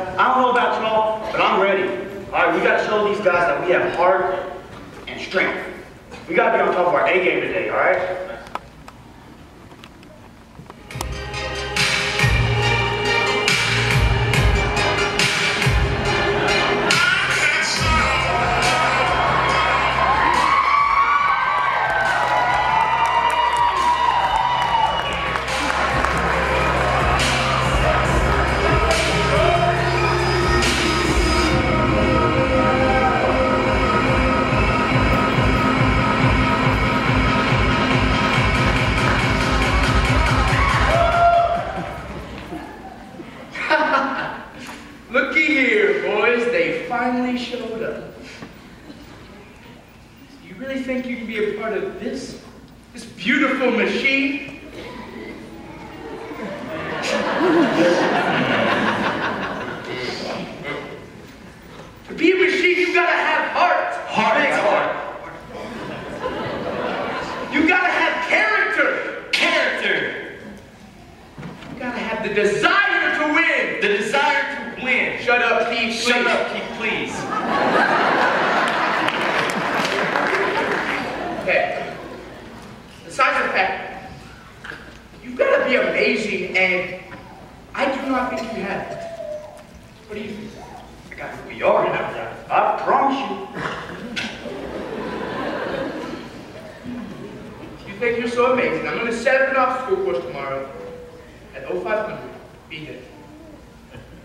I don't know about y'all, but I'm ready. All right, we got to show these guys that we have heart and strength. We got to be on top of our A game today, all right? Finally showed up. Do You really think you can be a part of this? This beautiful machine? to be a machine, you gotta have heart. Heart, Big heart. You gotta have character. Character. You gotta have the desire to win. The desire to win. Shut up, Keith. Shut please. up, Keith, please. Okay. Besides the fact, you've got to be amazing, and I do not think you have it. What do you think? I got we are that. I promise you. If you think you're so amazing, I'm going to set up an obstacle course tomorrow at 0500. Be there.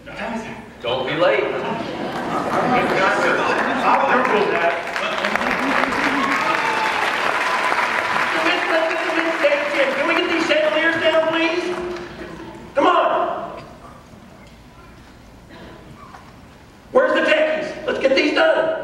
What time is it? Don't be late. I'll that. Can we get these chandeliers down, please? Come on. Where's the techies? Let's get these done.